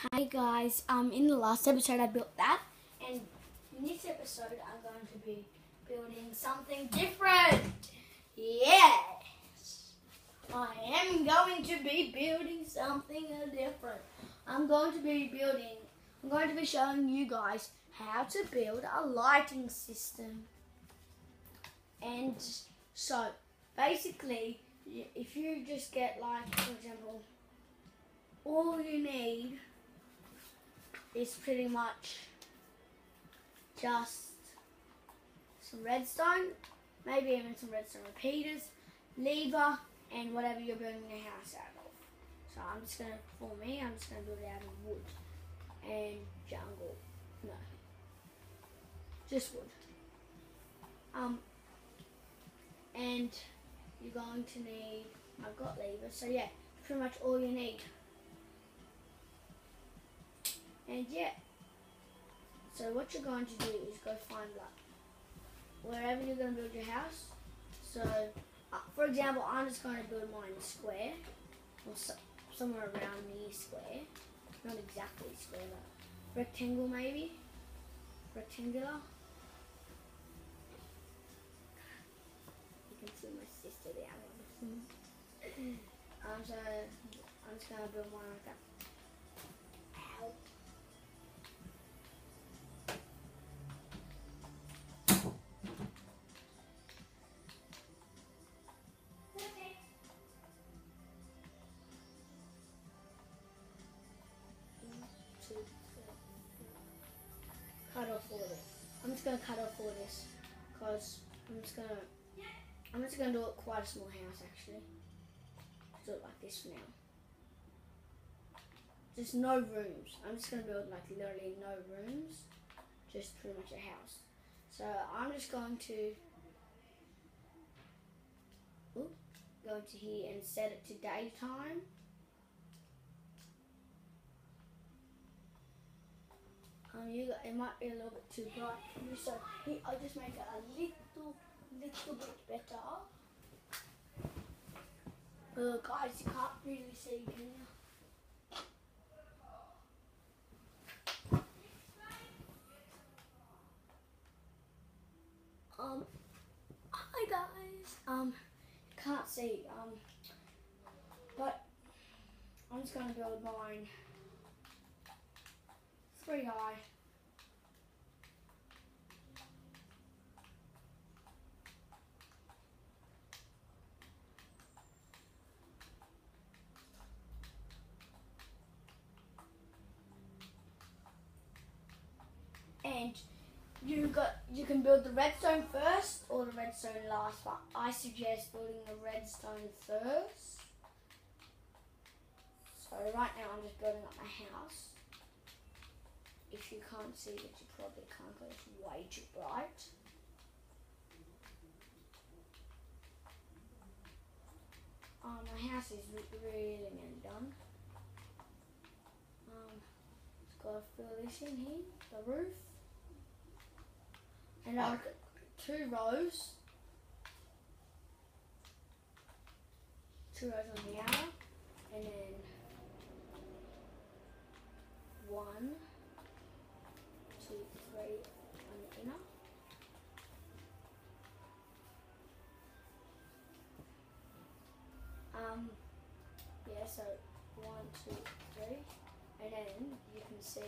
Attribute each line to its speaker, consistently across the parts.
Speaker 1: Hi guys, um, in the last episode I built that, and in this episode I'm going to be building something different. Yes, I am going to be building something different. I'm going to be building, I'm going to be showing you guys how to build a lighting system. And so, basically, if you just get like, for example, all you need is pretty much just some redstone, maybe even some redstone repeaters, lever, and whatever you're building your house out of. So I'm just gonna, for me, I'm just gonna build it out of wood and jungle. No, just wood. Um, and you're going to need. I've got levers, so yeah, pretty much all you need. And yeah, so what you're going to do is go find like wherever you're going to build your house. So, uh, for example, I'm just going to build mine square or so, somewhere around near square, not exactly square, but rectangle maybe, rectangular. You can see my sister there. um, so I'm just going to build mine like that. Just gonna cut off all this because I'm just gonna I'm just gonna do it quite a small house actually. Do it like this for now. Just no rooms. I'm just gonna build like literally no rooms. Just pretty much a house. So I'm just going to go into here and set it to daytime. Um, you it might be a little bit too bright for you, so I'll just make it a little, little bit better. Uh, guys, you can't really see, can you? Um, hi guys. Um, can't see. Um, but I'm just gonna build mine And you got you can build the redstone first or the redstone last, but I suggest building the redstone first. So right now I'm just building up my house. If you can't see it, you probably can't because it's way too bright. Oh, my house is re- really nearly done. Um, just gotta fill this in here, the roof. And I've got two rows. Two rows on the outer, and then one, three on the inner. Um, yeah, so one, two, three, and then you can see,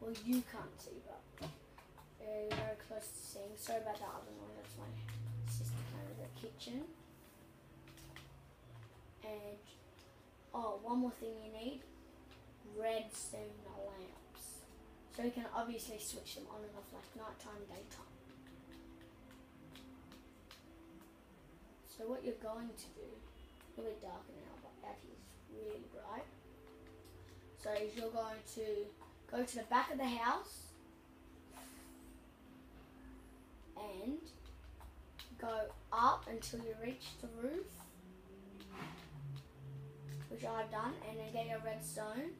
Speaker 1: well, you can't see, but very, very close to seeing. Sorry about the other one, that's my sister kind of the kitchen. And, oh, one more thing you need redstone lamps. So you can obviously switch them on and off like nighttime, daytime. So what you're going to do, a little bit darker now, but that is really bright. So is you're going to go to the back of the house and go up until you reach the roof, which I've done, and then get your redstone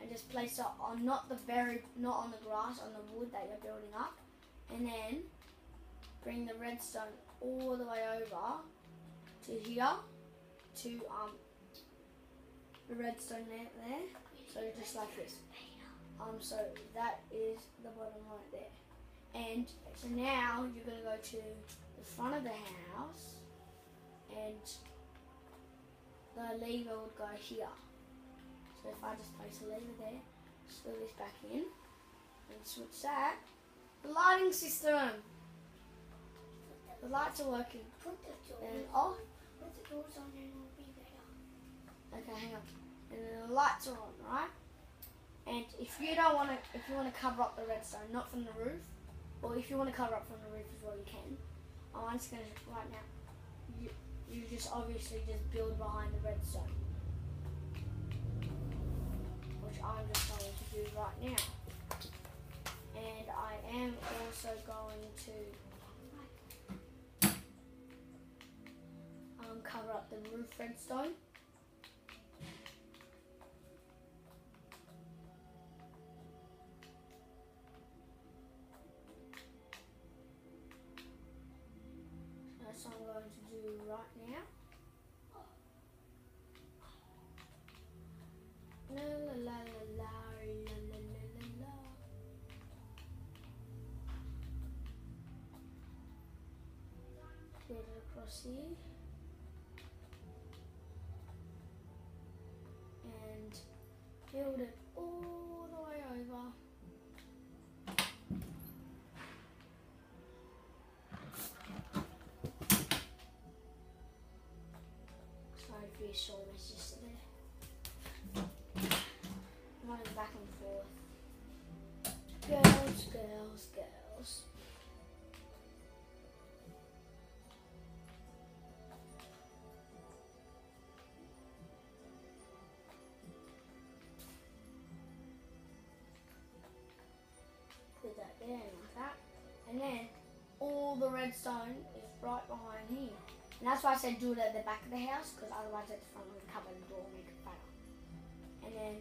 Speaker 1: and just place it on not the very not on the grass, on the wood that you're building up, and then bring the redstone all the way over to here to um the redstone there there So just like this. Um, so that is the bottom right there. And so now you're gonna go to the front of the house and the lever would go here. So if I just place a lever there, screw this back in and switch that. The lighting system. The lights are working.
Speaker 2: Put the doors,
Speaker 1: And off.
Speaker 2: put the doors on and it'll be better.
Speaker 1: Okay, hang on. And then the lights are on, right? And if you don't want to, if you want to cover up the redstone, not from the roof, or if you want to cover up from the roof as well, you can. I'm just gonna right now. You you just obviously just build behind the redstone, which I'm just going to do right now. And I am also going to um, cover up the roof redstone. see and build it all the way over. Side view shoulder. Like that. And then all the redstone is right behind here. And that's why I said do it at the back of the house, because otherwise at the front would cover the door and make it fatter. And then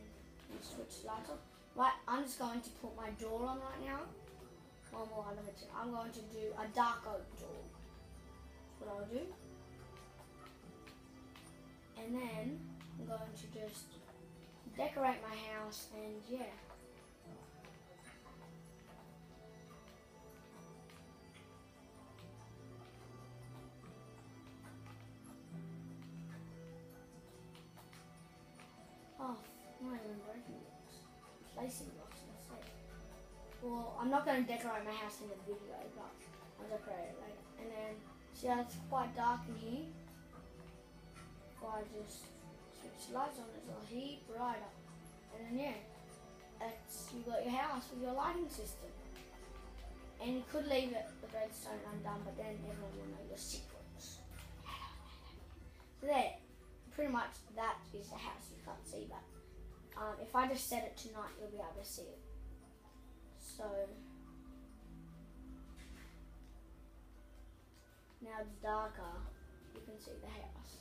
Speaker 1: you switch the lights off. Right, I'm just going to put my door on right now. One more other bit. I'm going to do a dark oak door. That's what I'll do. And then I'm going to just decorate my house and yeah. Not blocks. Blocks instead. Well, I'm not going to decorate my house in the video, but I'll decorate it later. And then, see how it's quite dark in here? If I just switch the lights on, it's a heap brighter. And then, yeah, it's, you got your house with your lighting system. And you could leave it, the redstone undone, but then everyone will know your secrets. So there, pretty much that is the house you can't see, but um, if I just set it to night, you'll be able to see it. So now it's darker, you can see the house.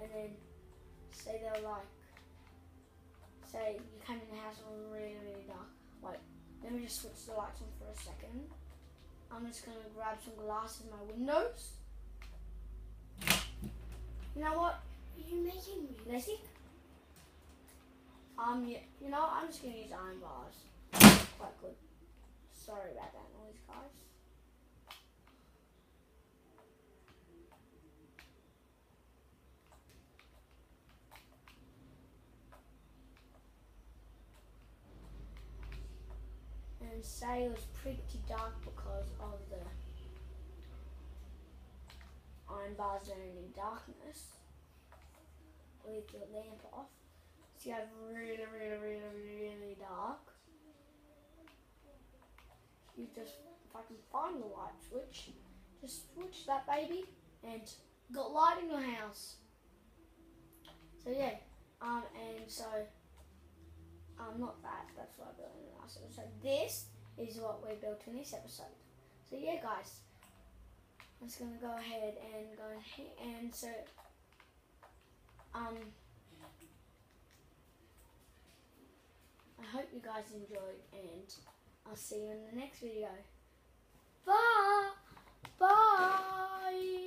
Speaker 1: And then say they're like, say you came in the house and it was really, really dark. Wait, let me just switch the lights on for a second. I'm just gonna grab some glass in my windows. You know what?
Speaker 2: Are you making music?
Speaker 1: Lacey? Um, you, know, I'm just gonna use iron bars. Quite good. Sorry about that noise, guys. And say it was pretty dark because of the iron bars and darkness with your lamp off. You have really, really, really, really dark. You just, can find the light switch, just switch that baby and got light in your house. So yeah, um, and so, um, not that, that's what I built in the last episode. This is what we built in this episode. So yeah, guys, I'm just gonna go ahead and go and so, um, I hope you guys enjoyed and I'll see you in the next video. Bye! Bye!